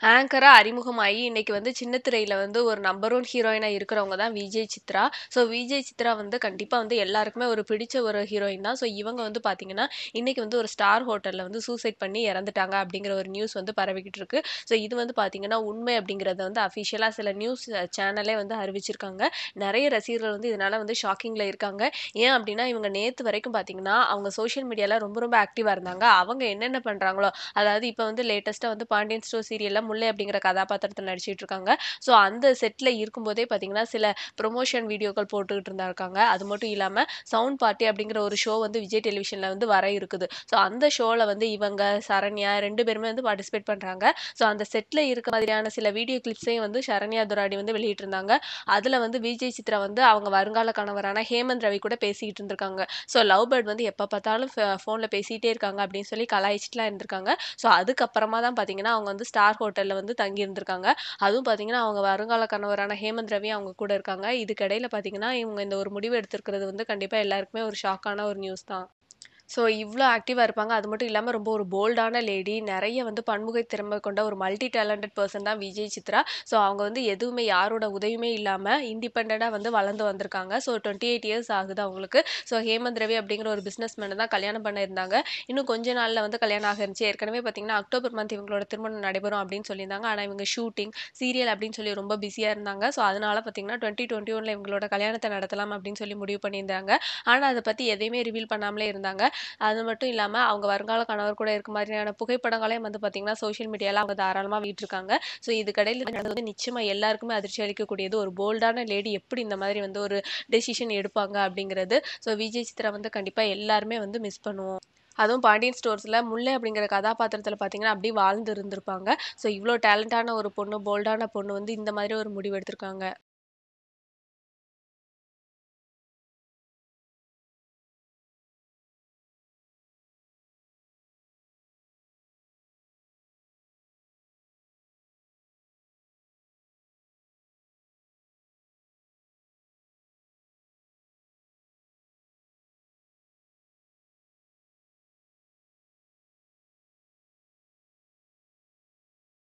ஆங்கராக அறிமுகமாகி இன்னைக்கு வந்து சின்ன திரையில் வந்து ஒரு நம்பர் ஒன் ஹீரோயினாக இருக்கிறவங்க தான் விஜய் சித்ரா. ஸோ விஜய் சித்ரா வந்து கண்டிப்பாக வந்து எல்லாருக்குமே ஒரு பிடிச்ச ஒரு ஹீரோயின் தான். ஸோ இவங்க வந்து பார்த்தீங்கன்னா, இன்னைக்கு வந்து ஒரு ஸ்டார் ஹோட்டலில் வந்து சூசைட் பண்ணி இறந்துட்டாங்க அப்படிங்கிற ஒரு நியூஸ் வந்து பரவிக்கிட்டு இருக்கு. ஸோ இது வந்து பார்த்தீங்கன்னா, உண்மை அப்படிங்கிறத வந்து அஃபிஷியலாக சில நியூஸ் சேனலே வந்து அறிவிச்சிருக்காங்க. நிறைய ரசிகர்கள் வந்து இதனால வந்து ஷாக்கிங்கில் இருக்காங்க. ஏன் அப்படின்னா, இவங்க நேற்று வரைக்கும் பார்த்தீங்கன்னா, அவங்க சோஷியல் மீடியாவில் ரொம்ப ரொம்ப ஆக்டிவாக இருந்தாங்க. அவங்க என்னென்ன பண்ணுறாங்களோ அதாவது இப்போ வந்து லேட்டஸ்ட்டாக வந்து பாண்டியன் ஸ்டோர் சீரியலில் முல்லை அப்படிங்கிற கதாபாத்திரத்தில் நடிச்சிட்டு இருக்காங்க. ஸோ அந்த செட்டில் இருக்கும்போதே பார்த்தீங்கன்னா, சில ப்ரொமோஷன் வீடியோக்கள் போட்டுக்கிட்டு இருந்திருக்காங்க. அது மட்டும் இல்லாமல் சவுண்ட் பார்ட்டி அப்படிங்கிற ஒரு ஷோ வந்து விஜய் டெலிவிஷனில் வந்து வர இருக்குது. ஸோ அந்த ஷோவில் வந்து இவங்க, சரண்யா ரெண்டு பேருமே வந்து பார்ட்டிசிபேட் பண்ணுறாங்க ஸோ அந்த செட்டில் இருக்க மாதிரியான சில வீடியோ கிளிப்ஸையும் வந்து சரண்யா துராடி வந்து வெளியிட்டிருந்தாங்க. அதில் வந்து விஜய் சித்ரா வந்து அவங்க வருங்கால கணவரான ஹேமந்த் ரவி கூட பேசிக்கிட்டு இருந்திருக்காங்க. ஸோ லவ் பேர்ட் வந்து எப்போ பார்த்தாலும் ஃப பேசிகிட்டே இருக்காங்க அப்படின்னு சொல்லி கலாய்ச்சிட்டுலாம் இருந்திருக்காங்க. ஸோ அதுக்கப்புறமா தான் பார்த்தீங்கன்னா, அவங்க வந்து ஸ்டார் ஹோட்டல் ஹோட்டலில் வந்து தங்கி இருந்திருக்காங்க. அதுவும் பார்த்தீங்கன்னா, அவங்க வருங்கால கணவரான ஹேமந்த் ரவி அவங்க கூட இருக்காங்க. இதுக்கிடையில் பார்த்தீங்கன்னா, இவங்க இந்த ஒரு முடிவு எடுத்திருக்கிறது வந்து கண்டிப்பாக எல்லாருக்குமே ஒரு ஷாக்கான ஒரு நியூஸ் தான். ஸோ இவ்வளோ ஆக்டிவாக இருப்பாங்க. அது மட்டும் இல்லாமல் ரொம்ப ஒரு போல்டான லேடி. நிறைய வந்து பன்முகை திறமை கொண்ட ஒரு மல்டி டேலண்டட் பர்சன் தான் விஜய் சித்ரா. ஸோ அவங்க வந்து எதுவுமே யாரோட உதவியுமே இல்லாமல் இண்டிபெண்ட்டாக வந்து வளர்ந்து வந்திருக்காங்க. ஸோ 28 இயர்ஸ் ஆகுது அவங்களுக்கு. ஸோ ஹேமந்த் ரவி அப்படிங்கிற ஒரு பிஸ்னஸ் மேனை தான் கல்யாணம் பண்ணியிருந்தாங்க இன்னும் கொஞ்ச நாளில் வந்து கல்யாணம் ஆக இருந்துச்சு. ஏற்கனவே பார்த்தீங்கன்னா, அக்டோபர் மந்த் இவங்களோட திருமணம் நடைபெறும் அப்படின்னு சொல்லியிருந்தாங்க. ஆனால் இவங்க ஷூட்டிங், சீரியல் அப்படின்னு சொல்லி ரொம்ப பிஸியாக இருந்தாங்க. ஸோ அதனால பார்த்தீங்கன்னா, 2021ல இவங்களோட கல்யாணத்தை நடத்தலாம் அப்படின்னு சொல்லி முடிவு பண்ணியிருந்தாங்க. ஆனால் அதை பற்றி எதையுமே ரிவீல் பண்ணாமலே இருந்தாங்க. அது மட்டும் இல்லாம அவங்க வருங்கால கணவர் கூட இருக்க மாதிரியான புகைப்படங்களையும் வந்து பார்த்தீங்கன்னா, சோஷியல் மீடியால அவங்க தாராளமா வெளியிட்டிருக்காங்க. ஸோ இதுக்கிடையில நடந்தது வந்து நிச்சயமா எல்லாருக்குமே அதிர்ச்சி அளிக்கக்கூடியது. ஒரு போல்டான லேடி எப்படி இந்த மாதிரி வந்து ஒரு டெசிஷன் எடுப்பாங்க அப்படிங்கிறது. ஸோ விஜய் சித்ரா வந்து கண்டிப்பா எல்லாருமே வந்து மிஸ் பண்ணுவோம். அதுவும் பாண்டியன் ஸ்டோர்ஸ்ல முல்லை அப்படிங்கிற கதாபாத்திரத்துல பார்த்தீங்கன்னா, அப்படியே வாழ்ந்து இருந்திருப்பாங்க. ஸோ இவ்ளோ டேலண்டான ஒரு பொண்ணு, போல்டான பொண்ணு வந்து இந்த மாதிரி ஒரு முடிவு எடுத்திருக்காங்க.